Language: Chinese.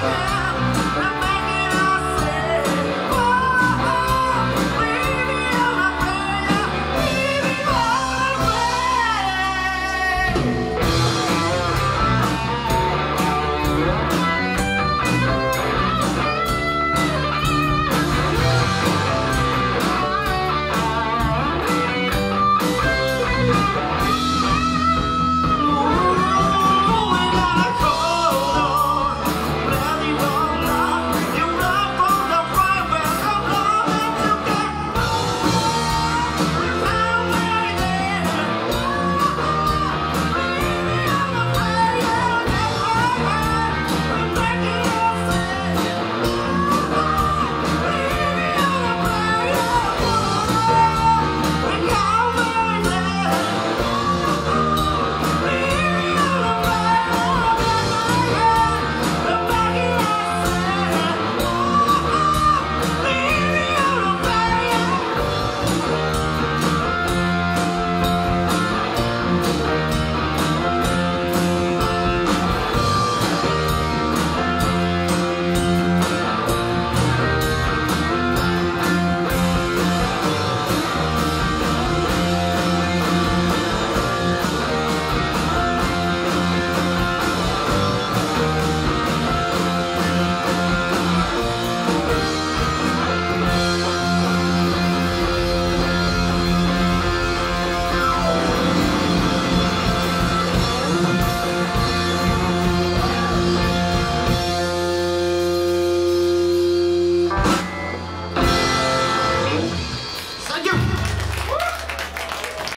拜。